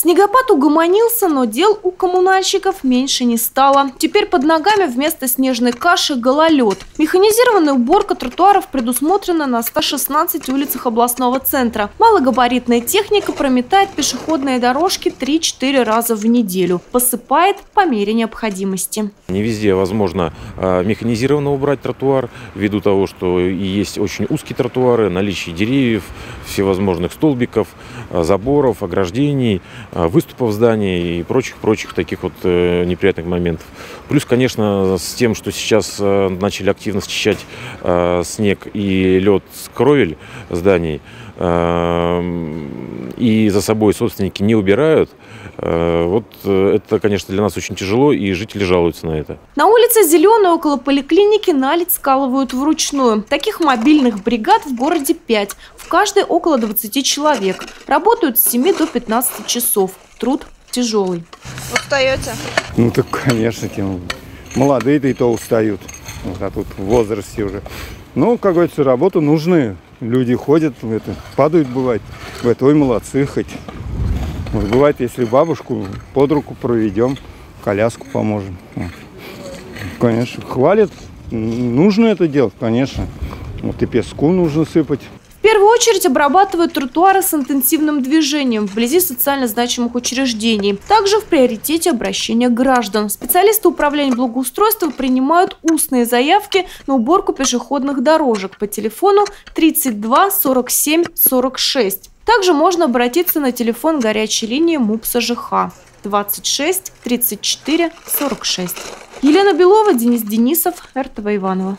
Снегопад угомонился, но дел у коммунальщиков меньше не стало. Теперь под ногами вместо снежной каши гололед. Механизированная уборка тротуаров предусмотрена на 116 улицах областного центра. Малогабаритная техника прометает пешеходные дорожки 3-4 раза в неделю. Посыпает по мере необходимости. Не везде возможно а, механизированно убрать тротуар, ввиду того, что есть очень узкие тротуары, наличие деревьев, всевозможных столбиков, а, заборов, ограждений, выступов зданий и прочих-прочих таких вот э, неприятных моментов. Плюс, конечно, с тем, что сейчас э, начали активно счищать снег и лед с кровель зданий, и за собой собственники не убирают, Э, вот э, это, конечно, для нас очень тяжело, и жители жалуются на это. На улице Зеленой около поликлиники наледь скалывают вручную. Таких мобильных бригад в городе 5. В каждой около 20 человек. Работают с 7 до 15 часов. Труд тяжелый. Устаете? Ну так, конечно, тем молодые-то и то устают. Вот, а тут в возрасте уже. Ну, как говорится, работу нужны. Люди ходят, это, падают бывает. В это, ой, молодцы хоть. Вот бывает, если бабушку под руку проведем, коляску поможем. Конечно, хвалят. Нужно это делать, конечно. Вот и песку нужно сыпать. Первую очередь обрабатывают тротуары с интенсивным движением вблизи социально значимых учреждений. Также в приоритете обращения граждан. Специалисты управления благоустройства принимают устные заявки на уборку пешеходных дорожек по телефону 32 47 46. Также можно обратиться на телефон горячей линии МУПСа ЖХ 26 34 46. Елена Белова, Денис Денисов, РТВ Иванова.